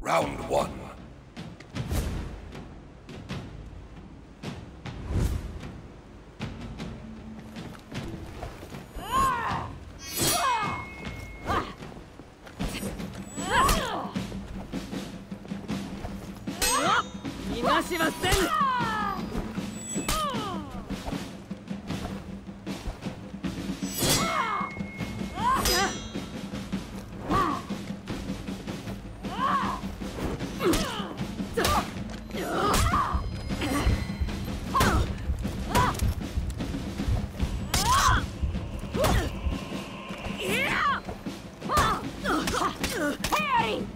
Round one. Harry! Harry!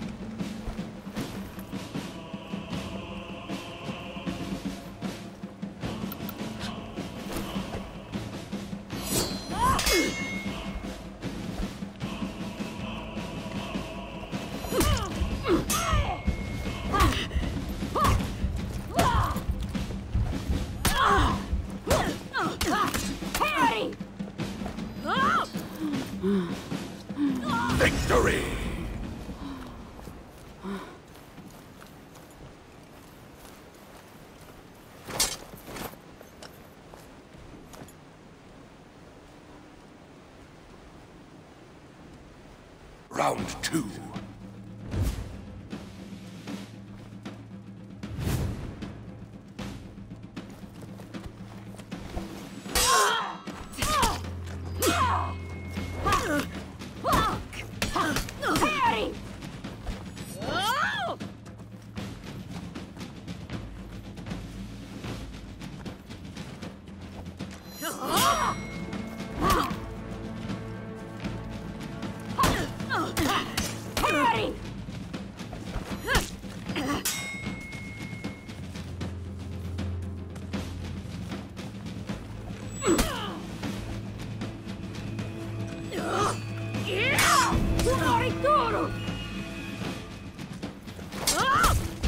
Victory! Round two.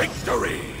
Victory!